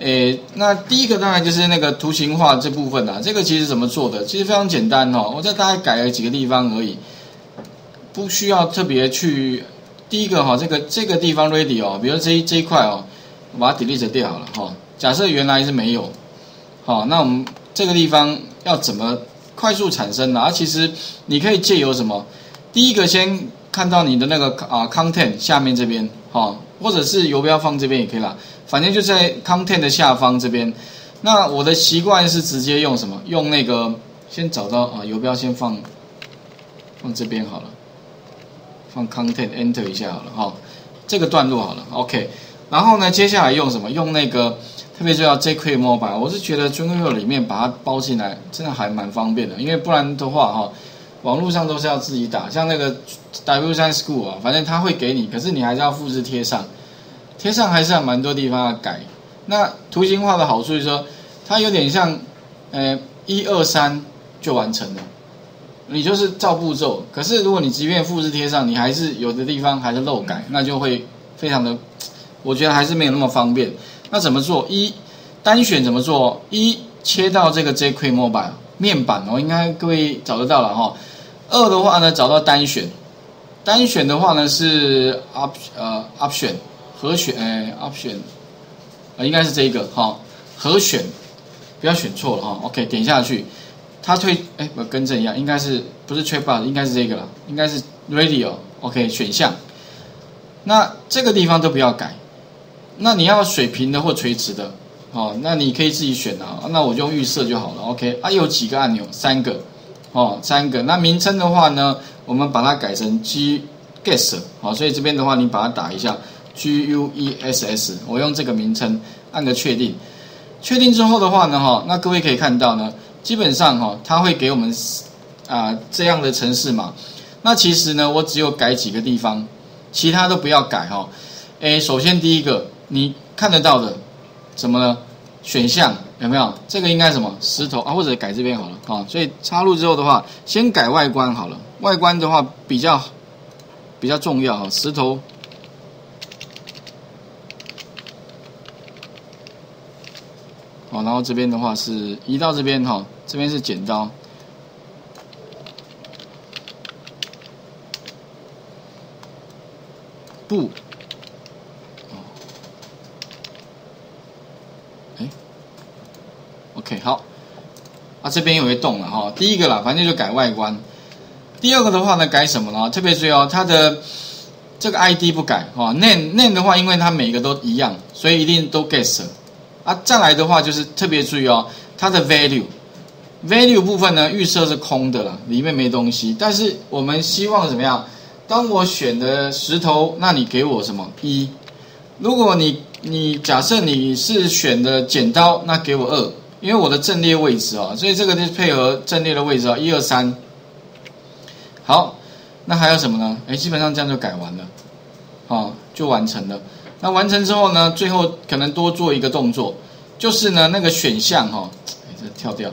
诶，那第一个当然就是那个图形化这部分啦。这个其实怎么做的？其实非常简单哦。我这大概改了几个地方而已，不需要特别去。第一个哈，这个这个地方 ready 哦，比如这这一块哦，我把它 delete 掉好了哈。假设原来是没有，好，那我们这个地方要怎么快速产生呢？啊，其实你可以借由什么？第一个先看到你的那个啊 content 下面这边，哈，或者是游标放这边也可以啦。反正就在 content 的下方这边，那我的习惯是直接用什么？用那个先找到啊，游标先放放这边好了，放 content enter 一下好了哈，这个段落好了，OK。然后呢，接下来用什么？用那个特别重要 jQuery Mobile，我是觉得 jQuery 里面把它包进来，真的还蛮方便的，因为不然的话哈，网络上都是要自己打，像那个 W3 School 啊，反正他会给你，可是你还是要复制贴上。贴上还是有蛮多地方要改。那图形化的好处是说，它有点像，呃，一二三就完成了，你就是照步骤。可是如果你即便复制贴上，你还是有的地方还是漏改，那就会非常的，我觉得还是没有那么方便。那怎么做？一单选怎么做？一切到这个 jQuery Mobile 面板哦，应该各位找得到了哈。二的话呢，找到单选，单选的话呢是 op 呃 option。和选哎，option，啊，应该是这一个哈，和选，不要选错了哈，OK，点下去，它推哎，我跟正一样，应该是不是 trap bar，应该是这个了，应该是 radio，OK，选项，那这个地方都不要改，那你要水平的或垂直的，哦，那你可以自己选啊，那我就预设就好了，OK，啊，有几个按钮？三个，哦，三个，那名称的话呢，我们把它改成 G guess，好，所以这边的话你把它打一下。G U E S S，我用这个名称按个确定，确定之后的话呢，哈，那各位可以看到呢，基本上哈，它会给我们啊这样的城市嘛。那其实呢，我只有改几个地方，其他都不要改哈。诶，首先第一个你看得到的，怎么呢？选项有没有？这个应该什么石头啊？或者改这边好了啊。所以插入之后的话，先改外观好了，外观的话比较比较重要哈，石头。然后这边的话是移到这边哈，这边是剪刀，不，哦，哎，OK，好，啊这边有一动了哈，第一个啦，反正就改外观，第二个的话呢，改什么呢？特别注意哦，它的这个 ID 不改哈，name name 的话，因为它每个都一样，所以一定都 guess。啊，再来的话就是特别注意哦，它的 value，value 部分呢预设是空的了，里面没东西。但是我们希望怎么样？当我选的石头，那你给我什么一？如果你你假设你是选的剪刀，那给我二，因为我的阵列位置啊，所以这个是配合阵列的位置啊，一二三。好，那还有什么呢？哎，基本上这样就改完了，啊，就完成了。那完成之后呢？最后可能多做一个动作，就是呢那个选项哈，这跳掉，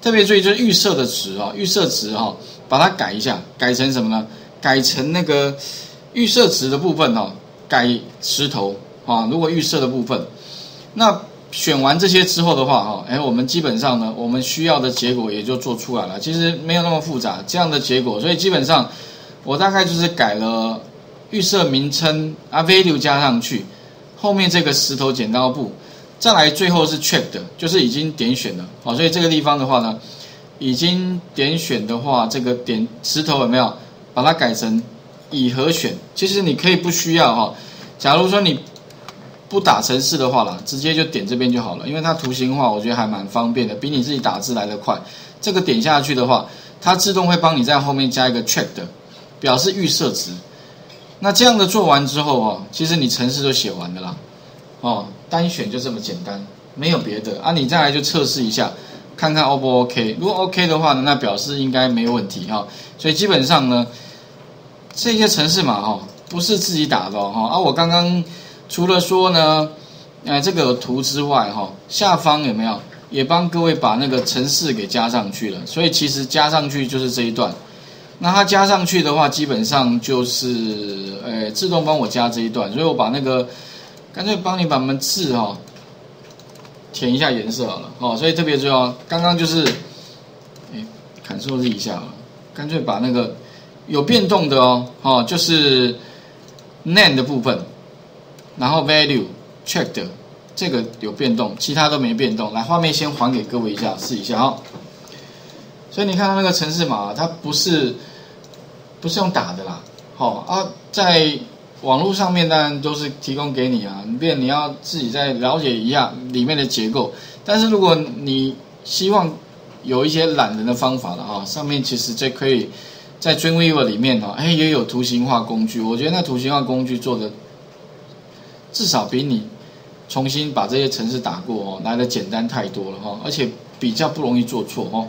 特别注意就是预设的值啊，预设值哈，把它改一下，改成什么呢？改成那个预设值的部分哈，改石头啊。如果预设的部分，那选完这些之后的话哈，哎，我们基本上呢，我们需要的结果也就做出来了。其实没有那么复杂，这样的结果，所以基本上我大概就是改了。预设名称啊，value 加上去，后面这个石头剪刀布，再来最后是 checked，就是已经点选了，好，所以这个地方的话呢，已经点选的话，这个点石头有没有把它改成已核选？其实你可以不需要哈，假如说你不打程式的话啦，直接就点这边就好了，因为它图形化，我觉得还蛮方便的，比你自己打字来的快。这个点下去的话，它自动会帮你在后面加一个 checked，表示预设值。那这样的做完之后哦，其实你程式就写完了啦，哦，单选就这么简单，没有别的啊。你再来就测试一下，看看 O 不 OK。如果 OK 的话呢，那表示应该没问题哈。所以基本上呢，这些程式码哈，不是自己打的哈。啊，我刚刚除了说呢，呃，这个图之外哈，下方有没有也帮各位把那个程式给加上去了？所以其实加上去就是这一段。那它加上去的话，基本上就是，呃，自动帮我加这一段，所以我把那个干脆帮你把我们字哈填一下颜色好了哦，所以特别重要。刚刚就是，哎，砍错字一下了，干脆把那个有变动的哦，哦，就是 name 的部分，然后 value checked 这个有变动，其他都没变动。来，画面先还给各位一下，试一下哈。所以你看到那个城市码，它不是不是用打的啦，好啊，在网络上面当然都是提供给你啊，你变你要自己再了解一下里面的结构。但是如果你希望有一些懒人的方法了哈，上面其实就可以在 Dreamweaver 里面哈，哎也有图形化工具，我觉得那图形化工具做的至少比你重新把这些程式打过哦来的简单太多了哈，而且比较不容易做错哦。